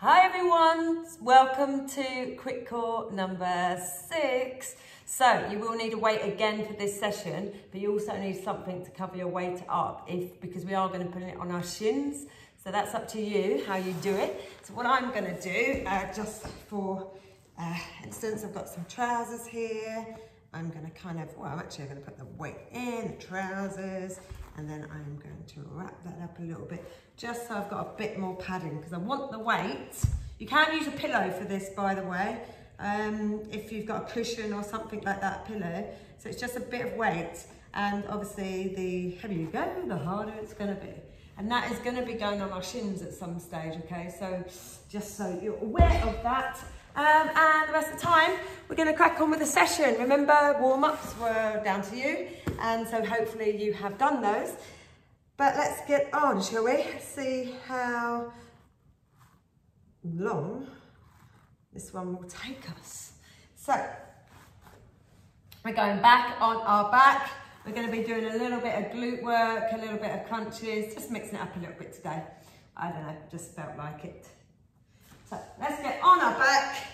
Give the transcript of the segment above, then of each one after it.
Hi everyone, welcome to Quick Core number six. So you will need a weight again for this session, but you also need something to cover your weight up if because we are going to put it on our shins. So that's up to you how you do it. So what I'm going to do, uh, just for uh, instance, I've got some trousers here. I'm going to kind of, well, I'm actually going to put the weight in the trousers and then I'm going to wrap that up a little bit just so I've got a bit more padding because I want the weight. You can use a pillow for this, by the way, um, if you've got a cushion or something like that pillow. So it's just a bit of weight and obviously the heavier you go, the harder it's going to be. And that is going to be going on our shins at some stage, okay? So just so you're aware of that. Um, and the rest of the time, we're going to crack on with the session. Remember, warm-ups were down to you. And so hopefully you have done those. But let's get on, shall we? See how long this one will take us. So, we're going back on our back. We're going to be doing a little bit of glute work, a little bit of crunches, just mixing it up a little bit today. I don't know, just felt like it. So let's get on our back.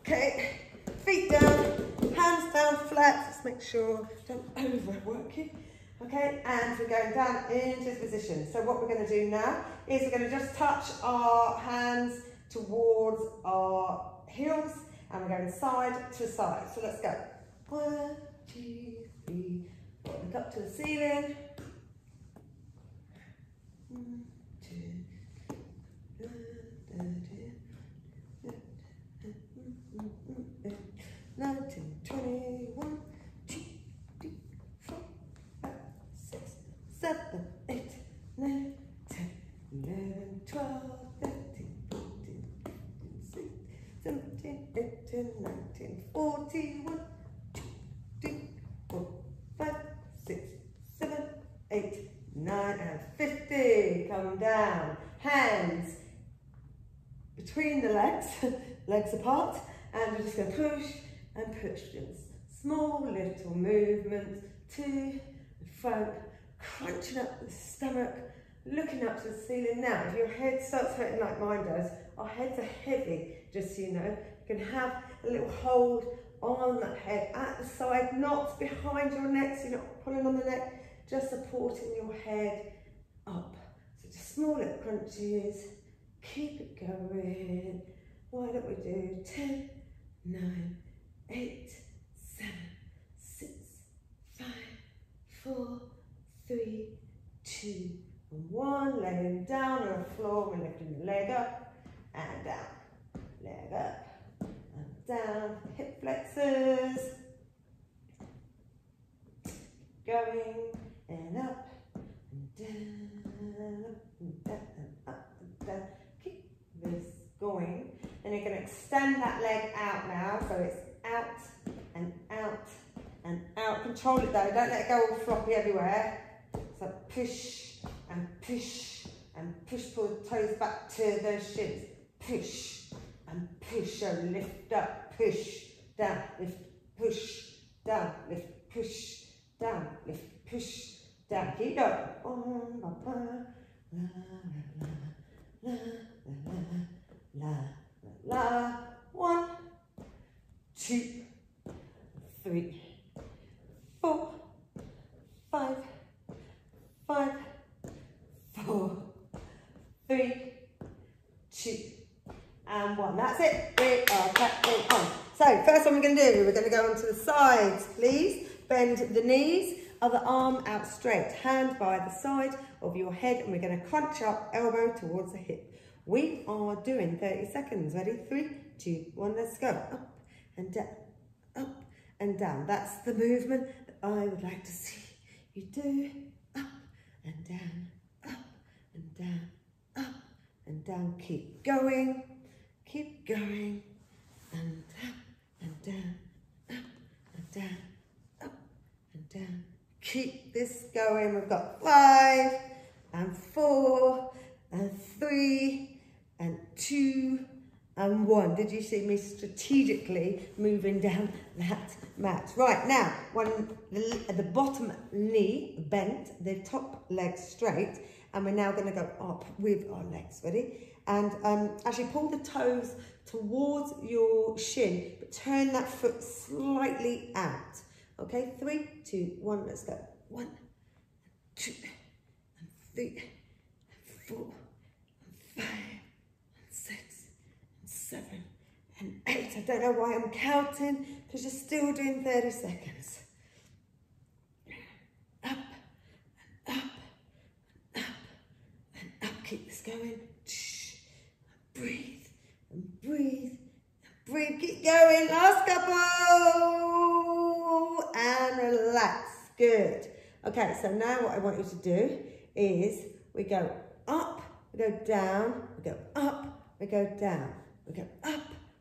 Okay, feet down, hands down flat. Let's make sure don't overwork it. Okay, and we're going down into position. So what we're going to do now is we're going to just touch our hands towards our heels and we're going side to side. So let's go. One, two, three, look up to the ceiling. One, 17, 18, 19, 40, and 50. Come down. Hands between the legs, legs apart, and we're just going to push and push just small little movements to the front, crunching up the stomach, looking up to the ceiling. Now, if your head starts hurting like mine does, our heads are heavy, just so you know. You can have a little hold on that head at the side, not behind your neck, so you're not pulling on the neck, just supporting your head up. So just small little crunches, keep it going. Why don't we do 10, 9, 8, 7, 6, 5, 4, 3, 2, 1. Laying down on the floor, we're lifting the leg up and down. Leg up and down. Hip flexors. Going and up and down, up and down, and up and down. Keep this going. And you're going to extend that leg out now. So it's out and out and out. Control it though. Don't let it go all floppy everywhere. So push and push and push. Pull the toes back to the shins. Push and push. So lift up, push, down, lift, push, down, lift, push, down, lift, push, down. Keep going. La, la, la, la, la, la, la. One, two, three, four, five, five, four, three, two, and one. That's it. We are on. So first one we're going to do, we're going to go onto the sides, please. Bend the knees, other arm out straight, hand by the side of your head, and we're going to crunch up, elbow towards the hip. We are doing 30 seconds. Ready? Three, two, one, let's go. Up and down, up and down. That's the movement that I would like to see you do. Up and down, up and down, up and down. Keep going, keep going, and up and down, up and down, up and down. Keep this going. We've got five and four and three and two and one. Did you see me strategically moving down that mat? Right, now, one, the, the bottom knee bent, the top leg straight, and we're now going to go up with our legs. Ready? And um, actually pull the toes towards your shin, but turn that foot slightly out. Okay, three, two, one, let's go. One, two, and three, and four, and five, and six, and seven, and eight. I don't know why I'm counting, because you're still doing 30 seconds. Up, and up, and up, and up. Keep this going. Breathe, and breathe, and breathe. Keep going. Last couple. And relax. Good. Okay, so now what I want you to do is we go up, we go down, we go up, we go down, we go up,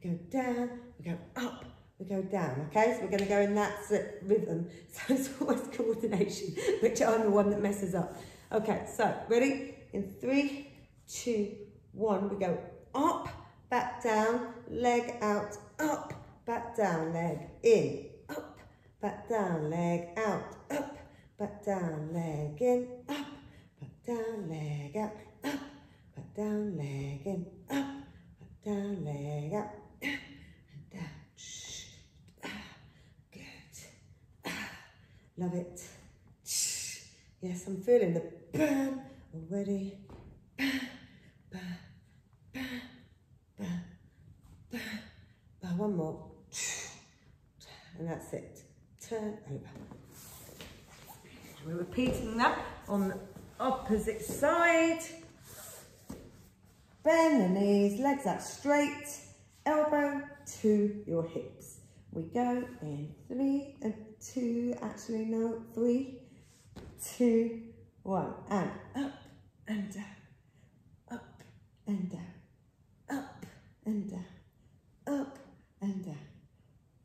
we go down, we go up, we go down, okay? So we're going to go in that rhythm. So it's always coordination, which I'm the one that messes up. Okay, so ready? In three, two, one, we go up, back down, leg out, up, back down, leg in, up, back down, leg out, up, back down, leg in, up, back down, leg out, up, back down, leg in, up, back down, leg out, down. Ah, good. Ah, love it. Yes, I'm feeling the burn already. Burn, burn, burn, burn, burn, burn. One more. And that's it. Turn over. We're repeating that on the opposite side. Bend the knees, legs out straight, elbow to your hips. We go in three and two, actually no, three, two, one, and up and down, up and down, up and down, up and down,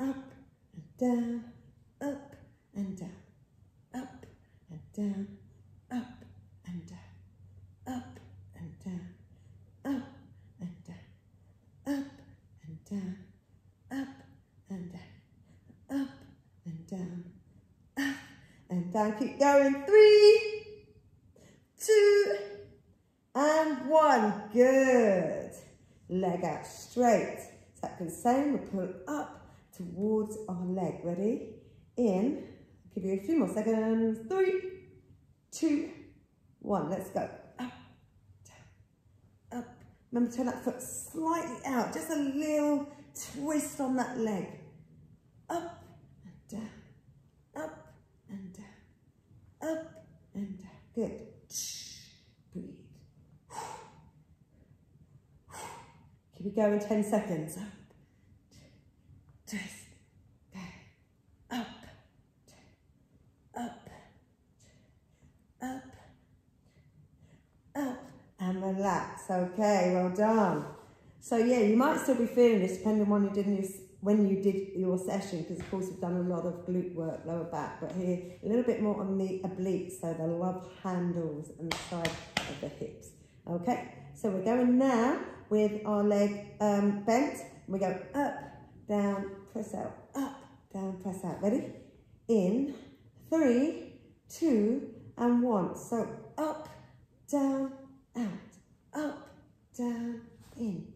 up and down, up and down, up and down, up and down, up and down, up and down, up and down, up and down, up and down, up and down. Keep going. Three, two, one. Good. Leg out straight. Exactly the same. We'll pull up towards our leg. Ready? In. Give you a few more seconds. Three, two, one. Let's go. Up, down, up. Remember, turn that foot slightly out. Just a little twist on that leg. Up and down, up and down, up and down. Good. Breathe. Keep it going 10 seconds. Up, twist, up, up, up, up, and relax. Okay, well done. So yeah, you might still be feeling this depending on when you did your, when you did your session, because of course we've done a lot of glute work, lower back, but here a little bit more on the obliques, so the love handles and the side of the hips. Okay, so we're going now with our leg um, bent. We go up, down, press out, up, down, press out. Ready? In, three, two, and one. So up, down, out, up, down, in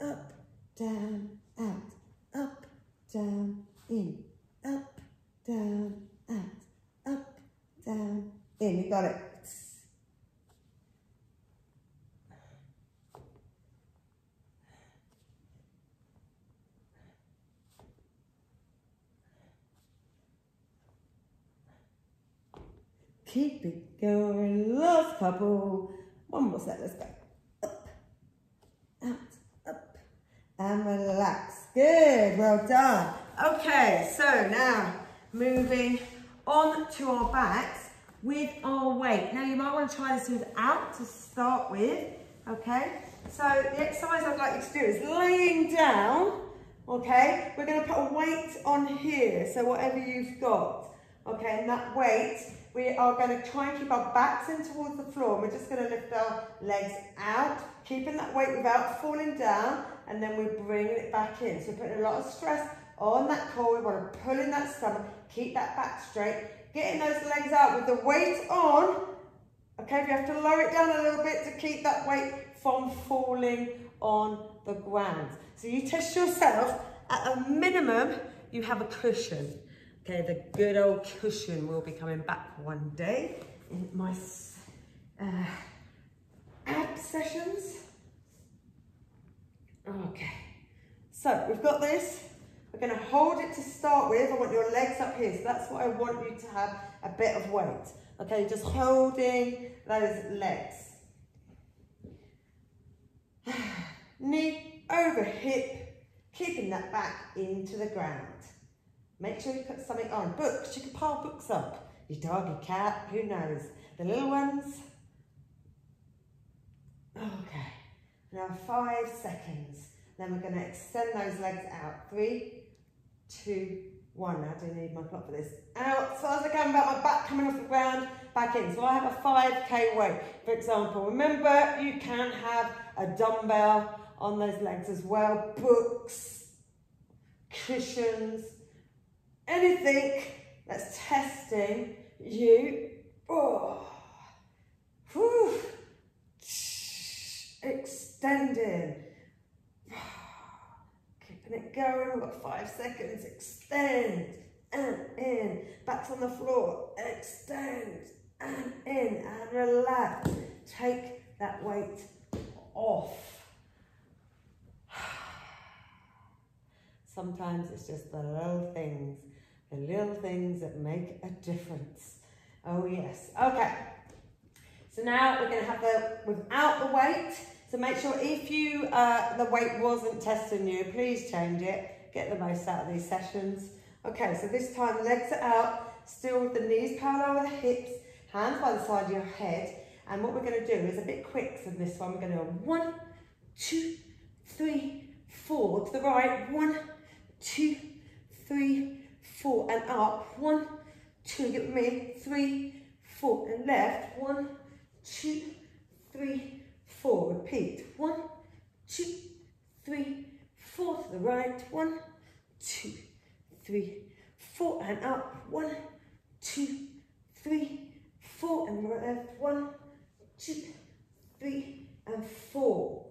up, down, out, up, down, in, up, down, out, up, down, in. You got it. Keep it going. Last couple. One more set. Let's go. Up, out, up. and relax. Good, well done. Okay, so now moving on to our backs with our weight. Now you might want to try this without to start with, okay? So the exercise I'd like you to do is laying down, okay? We're going to put a weight on here, so whatever you've got, okay? And that weight, we are going to try and keep our backs in towards the floor. We're just going to lift our legs out, keeping that weight without falling down and then we're bringing it back in. So we're putting a lot of stress on that core. We want to pull in that stomach, keep that back straight, getting those legs out with the weight on. Okay, if you have to lower it down a little bit to keep that weight from falling on the ground. So you test yourself, at a minimum, you have a cushion. Okay, the good old cushion will be coming back one day in my uh, ab sessions. Okay, so we've got this. We're going to hold it to start with. I want your legs up here. So that's what I want you to have a bit of weight. Okay, just holding those legs. Knee over hip, keeping that back into the ground. Make sure you put something on. Books, you can pile books up. Your dog, your cat, who knows. The little ones. Okay, now five seconds. Then we're going to extend those legs out. Three, two, one. I do need my clock for this. Out, far as I can, about my back coming off the ground, back in. So I have a 5k weight, for example. Remember, you can have a dumbbell on those legs as well. Books, cushions, anything that's testing you. Oh, whew. Extending. Keeping it going, we've got five seconds. Extend and in. Backs on the floor. Extend and in and relax. Take that weight off. Sometimes it's just the little things, the little things that make a difference. Oh yes, okay. So now we're gonna have the, without the weight, so make sure if you, uh, the weight wasn't testing you, please change it. Get the most out of these sessions. Okay, so this time legs are out, still with the knees parallel with the hips, hands by the side of your head. And what we're gonna do is a bit quick for this one. We're gonna go one, two, three, four. To the right, one, two, three, four, and up. One, two, me, three, four, and left. One, two, three, four. Repeat. One, two, three, four. To the right. One, two, three, four, and up. One, two, three, four, and left. One, two, three, and four.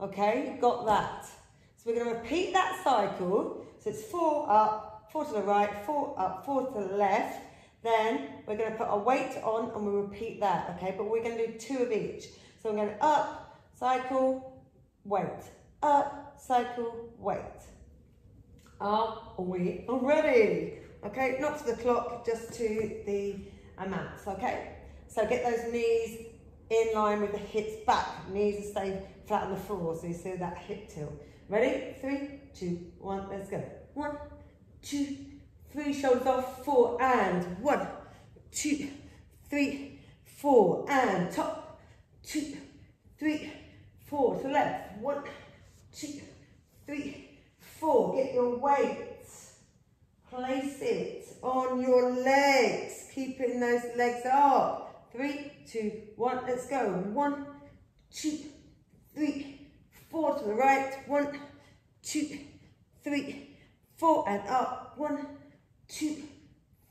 Okay, you got that. So we're going to repeat that cycle. So it's four up, four to the right, four up, four to the left. Then we're going to put a weight on and we'll repeat that, okay? But we're going to do two of each. So I'm going up, cycle, weight. Up, cycle, weight. Are we ready? Okay, not to the clock, just to the amounts, okay? So get those knees in line with the hips back. Knees are stay flat on the floor, so you see that hip tilt. Ready? Three, two, one, let's go. One, two, three, shoulders off, four, and one, two, three, four, and top, two, three, four, to left, one, two, three, four. Get your weight, place it on your legs, keeping those legs up. Three, two, one, let's go. One, two, three, four to the right. One, two, three, four, and up. One, two,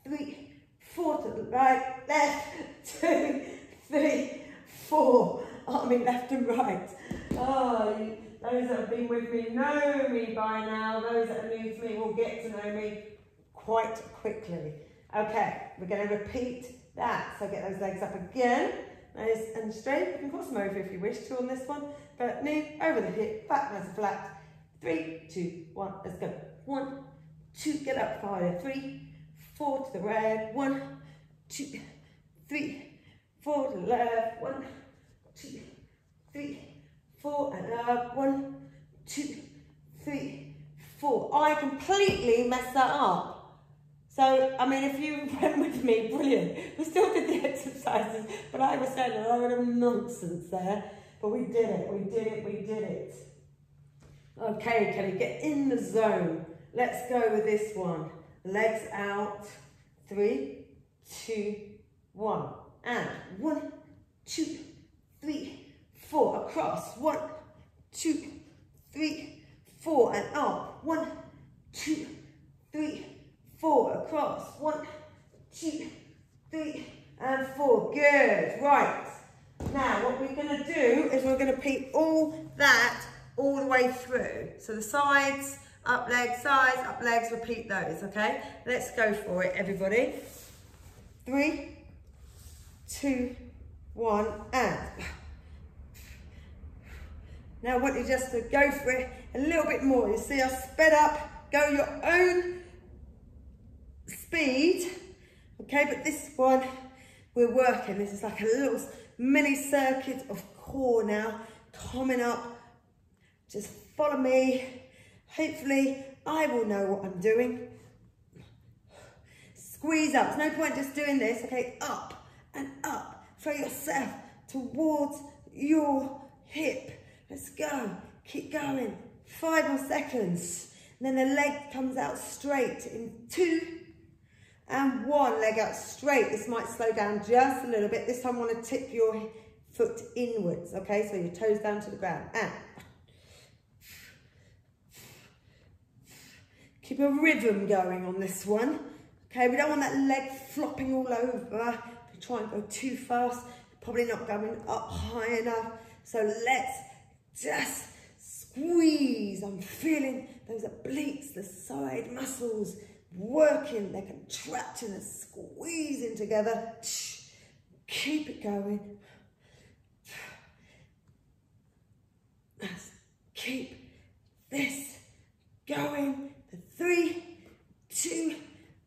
three, four to the right, left, two, three, four. Arming left and right. Oh, those that have been with me know me by now. Those that are new to me will get to know me quite quickly. Okay, we're going to repeat that. So get those legs up again, nice and straight. You can cross them over if you wish to on this one. But knee over the hip, back nice and flat. Three, two, one, let's go. One, two, get up higher. Three, four to the right. One, two, three, four to the left. One, two, three, four, and up. One, two, three, four. I completely messed that up. So, I mean, if you went with me, brilliant. We still did the exercises, but I was saying a load of nonsense there. But we did it, we did it, we did it. Okay, Kelly, get in the zone. Let's go with this one. Legs out. Three, two, one. And one, two, three, four. Across. One, two, three, four. And up. One, two, three, four, across. One, two, three, and four. Good. Right. Now, what we're gonna do is we're gonna repeat all that all the way through. So the sides, up legs, sides, up legs, repeat those, okay? Let's go for it, everybody. Three, two, one, and. Now I want you just to go for it a little bit more. You see I sped up, go your own speed, okay? But this one, we're working. This is like a little mini circuit of core now coming up. Just follow me. Hopefully I will know what I'm doing. Squeeze up. There's no point just doing this. Okay, up and up. Throw yourself towards your hip. Let's go. Keep going. Five more seconds. And then the leg comes out straight in two and one. Leg out straight. This might slow down just a little bit. This time I want to tip your foot inwards. Okay, so your toes down to the ground. And keep a rhythm going on this one. Okay, we don't want that leg flopping all over. If you try and go too fast, probably not going up high enough. So let's just squeeze. I'm feeling those obliques, the side muscles working. They're contracting and squeezing together. Keep it going. Let's Keep this going three, two,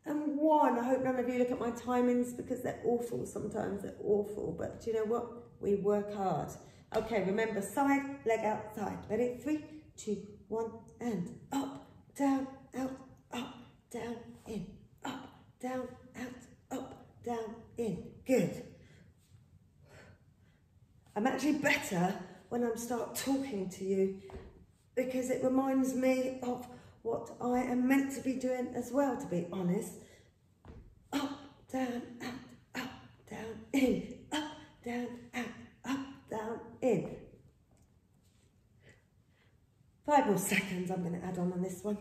and one. I hope none of you look at my timings because they're awful. Sometimes they're awful, but do you know what? We work hard. Okay, remember side, leg out, side. Ready? Three, two, one, and up, down, out, up, down, in, up, down, out, up, down, in. Good. I'm actually better when I start talking to you because it reminds me of what I am meant to be doing as well, to be honest. Up, down, out, up, down, in, up, down, out, up, down, in. Five more seconds I'm going to add on on this one.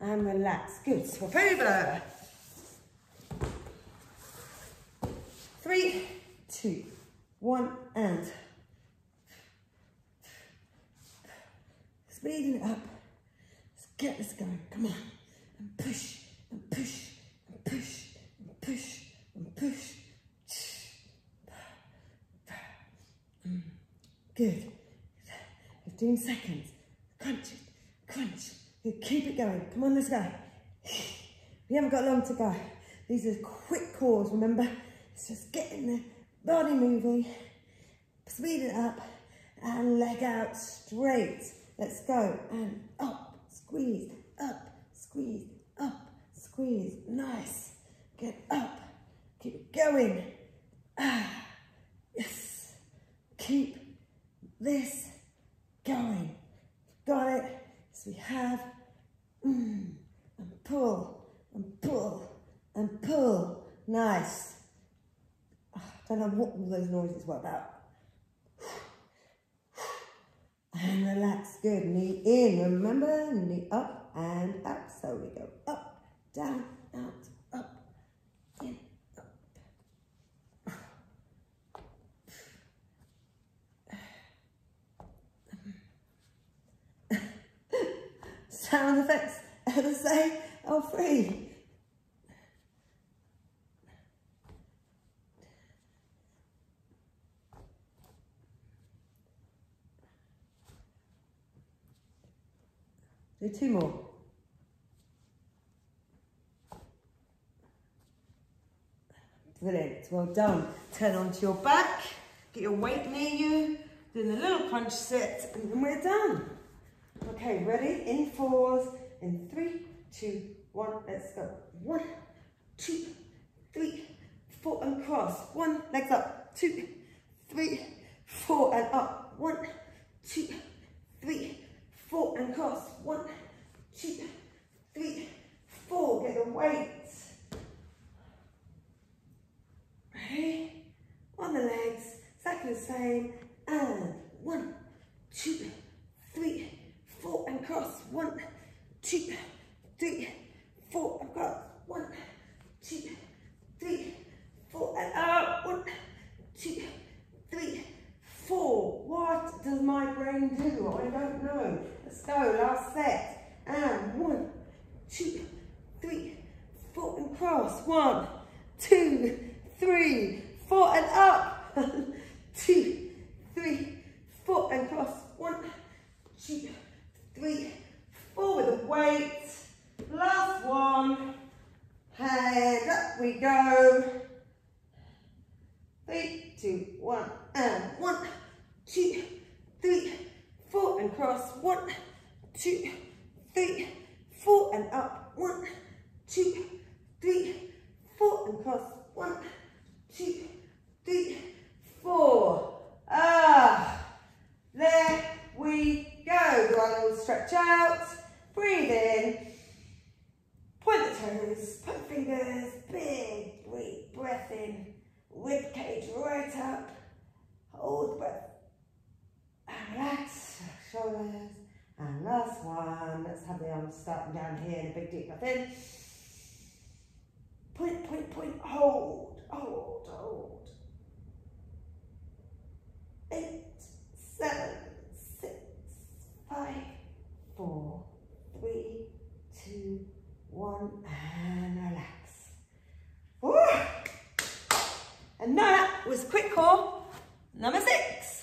And relax. Good. Swap over. Three, two, one, and speeding it up. Let's get this going. Come on. And push, and push, and push, and push, and push. Good. 15 seconds. Crunch it, crunch. Good. Keep it going. Come on, let's go. We haven't got long to go. These are quick cores, remember? It's just getting the body moving. Speed it up and leg out straight. Let's go. And up, squeeze, up, squeeze, up, squeeze. Nice. Get up. Keep going. Ah, yes. Keep this going. Got it? So we have, mm, and pull, and pull, and pull. Nice. Oh, don't know what all those noises were about. And relax, good. Knee in, remember? Knee up and out. So we go up, down, out, up, in, up. sound effects ever say, oh, free. Do two more. Brilliant, well done. Turn onto your back, get your weight near you, do the little crunch set, and then we're done. Okay, ready? In fours, in three, two, one, let's go. One, two, three, four, and cross. One, legs up, two, three, four, and up. One, two, three, four, and cross. One, two, three, four. Get the weight. Ready? On the legs, exactly the same. And one, two, three, four, and cross. One, two, three, four, and cross. One, two, three, four, and up. One, two, three, four. What does my brain do? I don't know. Let's go, last set. And one, two, three, four, and cross. One, two, three, four, and up. two, three, four, and cross. One, two, three, four with a weight. Last one. And up we go. Three, two, one, and one, two, three, four, and cross. One, two, three, four, and up. One, two, three, four, and cross. One, two, three, four. Ah, there we go. Our little stretch out. Breathe in. Point the toes, put fingers, big, deep breath in. Rib cage right up. Hold breath. And relax, shoulders. And last one. Let's have the arms starting down here a big deep breath in. Point, point, point. Hold, hold, hold. Eight, seven, six, five, four, three, two, one, and relax. Woo! And that was quick core number six.